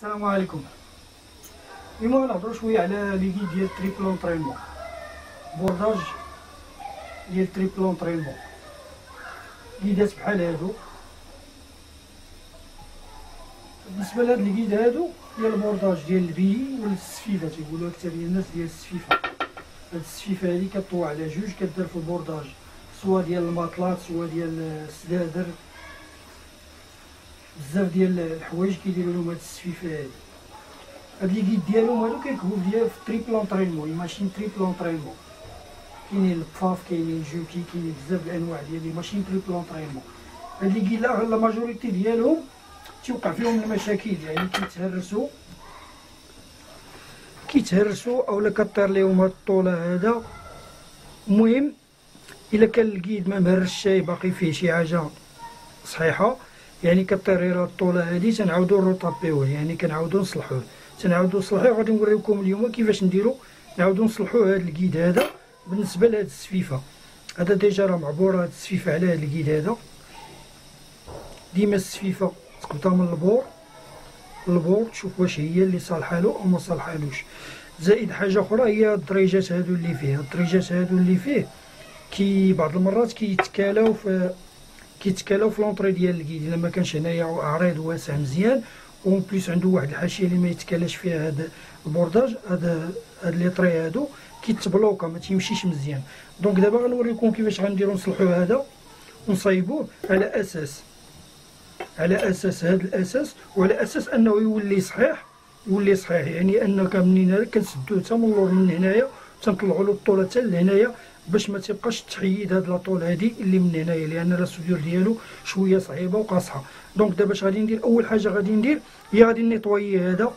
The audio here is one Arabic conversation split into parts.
السلام عليكم. اليوم غنهضروا شوية على les guides ديال triple entraînement bordage ديال triple entraînement ليدات بحال هادو. بالنسبة لهاد ال guide هادو هي ال bordage ديال ال biais ولا السفيفة تيقولوا أكثر ديال الناس ديال السفيفة. هاد السفيفة هادي كطوى على جوج كدار في ال bordage. سوا ديال الماطلات سوا ديال السدادر. بزاف ديال الحوايج كيديروا لهم هاد السفيفه هادي. هاد les guides ديالهم هادو كيركبوا ديال في triple entraînement machine triple entraînement كاينين ال Pfaff كاينين ال Juki كاينين بزاف الأنواع ديال les machines triple entraînement هاد les guides la majorité ديالهم تيوقع فيهم المشاكل يعني كيتهرسوا. كيتهرسوا اولا كطير ليهم هاد الطولة هذا. المهم إلا كان ال guide ما مهرس شي باقي فيه شي حاجة صحيحة. يعني غير ال tôle هادي تنعاودو نروطابيوه يعني كنعاودو نصلحوه. تنعاودو نصلحوه غادي نوريكم اليوم كيفاش نديرو. نعاودو نصلحو هاد ال guide هذا. بالنسبة لهاد السفيفة هذا déjà راه معبور هاد السفيفة على هاد ال guide هذا. ديما السفيفة تقبطها من ال bord. ال bord تشوف واش هي اللي صالحة له أو ما صالحالوش زائد حاجة أخرى هي الدريجات هادو اللي فيه. الدريجات هادو اللي فيه كي بعض المرات كيتكالاو في كيتكالاو في l'entrée ديال ال guide إلا ما كانش هنايا عريض واسع مزيان en plus عنده واحد الحاشية اللي ما يتكالاش فيها هذا ال bordage هذا هاد les traits هادو كيتبلوكا ما تيمشيش مزيان. donc دابا غنوريكم كيفاش غنديرو نصلحو هذا ونصايبوه على أساس على أساس هذا الأساس وعلى أساس أنه يولي صحيح يولي صحيح. يعني أنك منين كنسدوه حتى من اللور من هنايا تنطلعوا له ال tôle حتى لهنايا باش ما تبقاش تحيد هاد la tôle هادي اللي من هنايا لأن ال soudure ديالو شوية صعيبة وقاصحة. donc دابا اش غادي ندير؟ أول حاجة غادي ندير هي غادي نيطويي هذا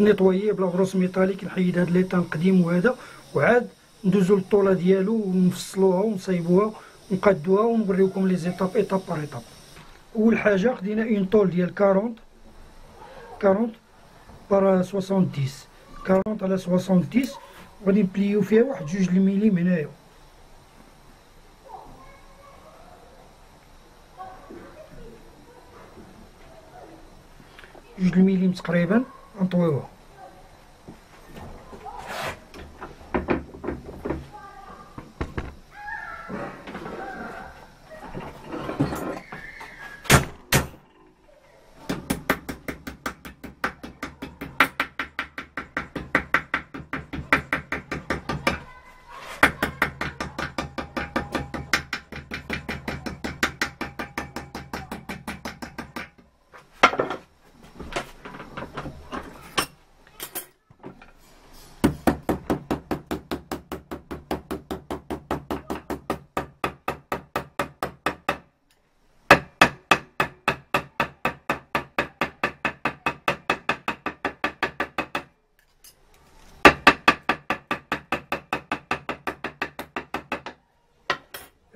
نيطويي ب la brosse métallique نحيد هاد l'étain قديم وهذا وعاد ندوزو لل tôle ديالو ونفصلوها ونصايبوها ونقادوها ونوريوكم les étapes étape par étape. أول حاجة خدينا une tôle ديال 40 40 بار 70 40 على 70 وغادي نبليو فيها واحد جوج الميليم هنايا. جوج الميليم تقريبا غنطويوها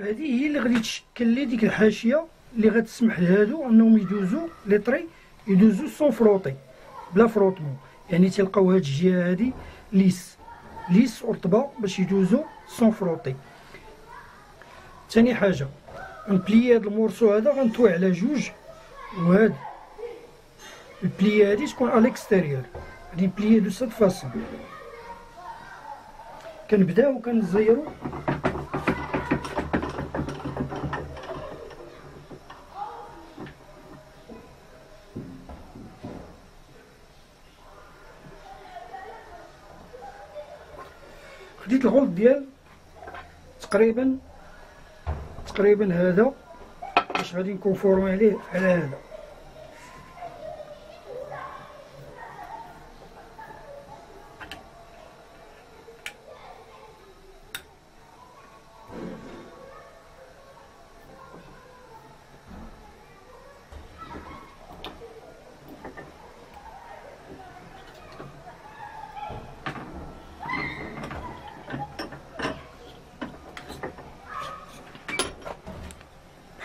هذه هي اللي غادي تشكل لي ديك الحاشية اللي غتسمح لهادو أنهم يدوزو les traits يدوزو sans frotter بلا frottement. يعني تلقاو هاد الجهة هادي lisse. lisse ورطبه باش يدوزو sans frotter. ثاني حاجة نبلي هاد ال morceau هذا غنطوي على جوج وهاد ال pli هادي تكون على ال extérieur. غادي نبلي de cette façon كنبداو كنزيرو ديال تقريبا تقريبا هذا. باش غادي نكونفورمي عليه على هذا.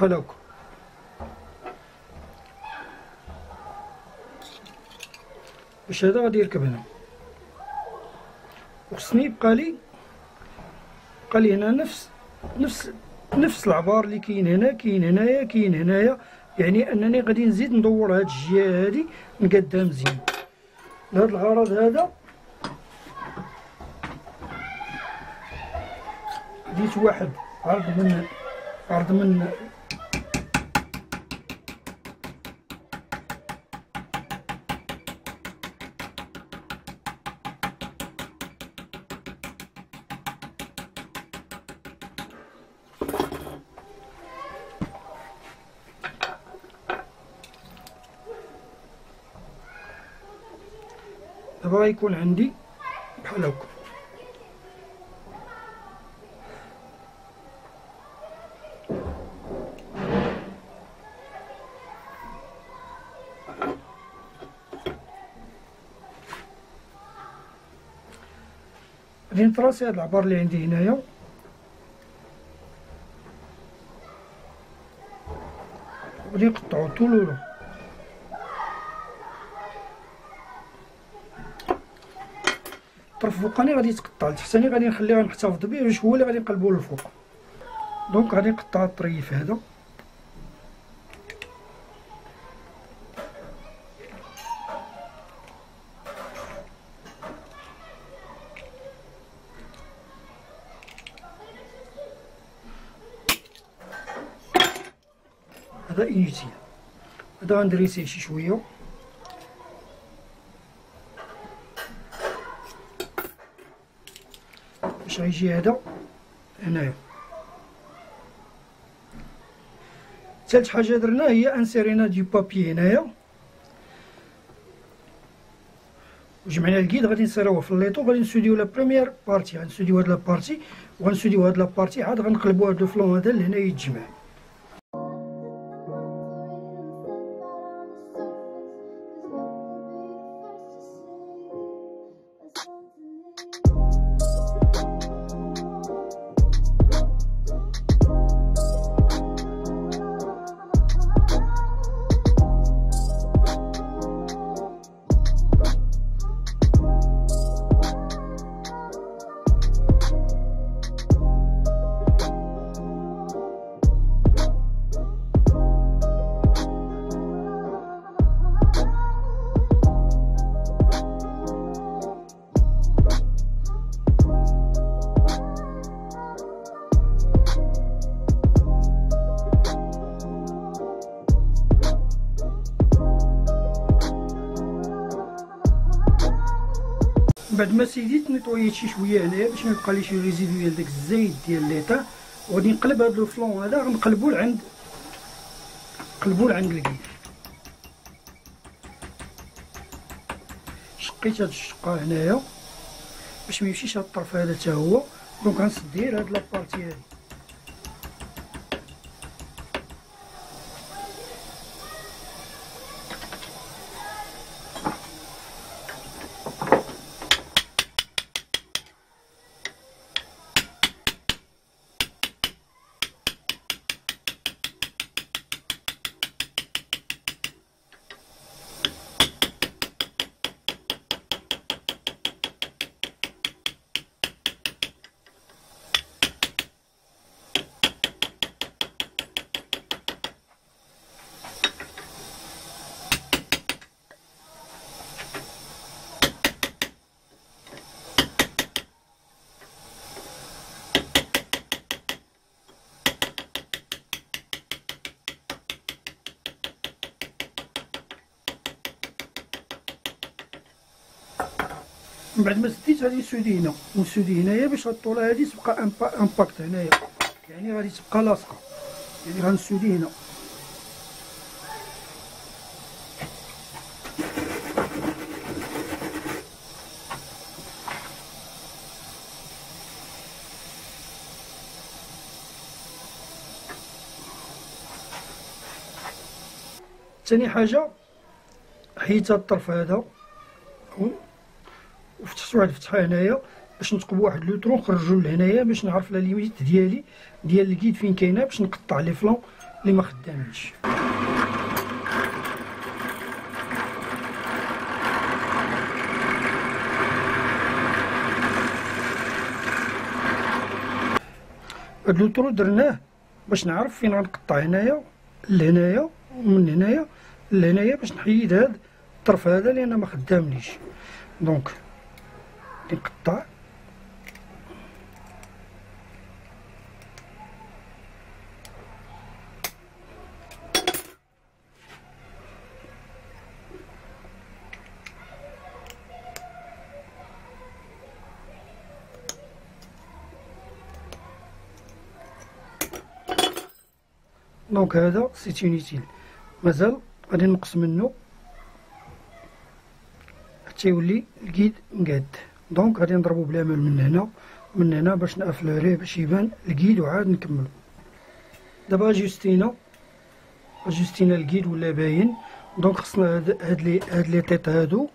هاكا باش هذا غادي يركب هنا. وخصني يبقى لي بقى لي هنا نفس نفس نفس العبار اللي كاين هنا كاين هنايا كاين هنايا. يعني أنني غادي نزيد ندور هاد الجهة هادي نقادها مزيان. لهاد الغرض هذا ديت واحد عرض من عرض من دابا غيكون عندي بحال هكا. غادي نطراسي هاد العبار اللي عندي هنايا. غادي نقطعو طول الطرف الفوقاني غادي يتقطع التحتاني غادي نخليه نحتفظ به باش هو اللي غادي نقلبو للفوق. donc غادي نقطع الطريف هذا. هذا inutile هذا غندريسيه شي شوية. باش غيجي هذا هنايا. ثالث حاجة درنا هي انسيرينا des papiers هنايا. وجمعنا ال guide غادي نسيروه في ال étau غادي نسوديو la première partie غنسوديو هاد la partie وغنسوديو هاد la partie عاد غنقلبو هاد ال flanc هذا لهنا يتجمع. بعد ما سيديت نيطوييت شي شوية هنايا باش ما يبقى لي شي résidu ديال داك الزيت ديال l'étain وغادي نقلب هذا ال flanc هذا غنقلبو لعند نقلبو لعند ال guide شقيت هاد الشقه هنايا باش ما يمشيش هاد الطرف هذا حتى هو donc غنسد غير هاد la partie هادي من بعد ما سديت غادي نسودي هنا ونسودي هنايا باش هاد الطوله هادي تبقى امباكت هنايا. يعني غادي تبقى لاصقة. يعني غنسودي هنا. ثاني حاجة حيت الطرف هذا وفتحت واحد الفتحه هنايا باش نثقب واحد le trou نخرجو لهنايا باش نعرف la limite ديالي ديال ال guide فين كاينة باش نقطع les flancs اللي ما خدامينش. هاد le trou درناه باش نعرف فين غنقطع هنايا لهنايا ومن هنايا لهنايا باش نحيد هاد الطرف هذا لأن ما خدامنيش. دونك نقطع donc هذا c'est inutile مازال غادي نقص منه حتى يولي ال guide مقاد donc غادي نضربو ب la lime من هنا من هنا باش نافلوريه باش يبان ال guide وعاد نكملو. دابا جوستينا جوستينا ال guide ولا باين؟ donc خصنا هاد لي هاد les têtes هادو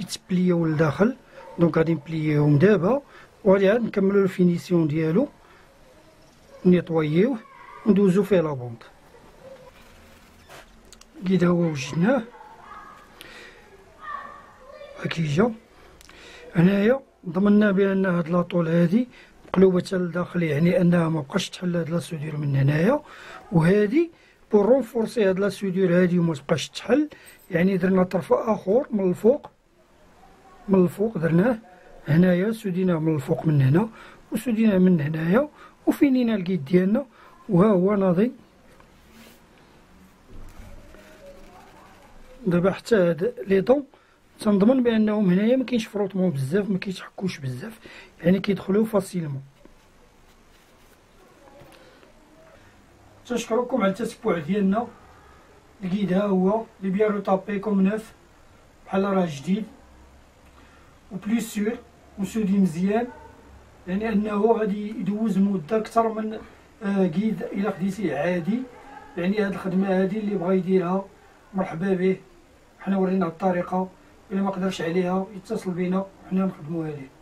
يتبليو لداخل. donc غادي نبلييهم دابا وغادي عاد نكملو ال finition ديالو نيطويوه ندوزو فيه la pointe كي هو وجدناه. هاكي جا. هنايا ضمنا بان هاد la tôle هادي مقلوبة للداخل يعني أنها مبقاش تحل هاد la soudure من هنايا وهادي pour renforcer هاد la soudure هادي ومتبقاش تحل. يعني درنا طرف آخر من الفوق من الفوق درناه هنايا سوديناه من الفوق من هنا وسوديناه من هنايا وفينينا ال guide ديالنا وها هو ناضي. دابا حتى هاد لي طون تنضمن بأنهم هنايا ما كاينش frottement بزاف ما كيتحكوش بزاف يعني كيدخلوا facilement تنشكركم على التتبع ديالنا. ال guide ها هو il est bien retapé comme neuf بحال راه جديد. و بليس سور مسودي مزيان. يعني أنه غادي يدوز مدة أكثر من كيد إلى خديتيه عادي. يعني هاد الخدمة هادي اللي بغا يديرها مرحبا به. حنا ورينا الطريقة. الا ما قدرش عليها يتصل بينا وحنا نخدموها ليه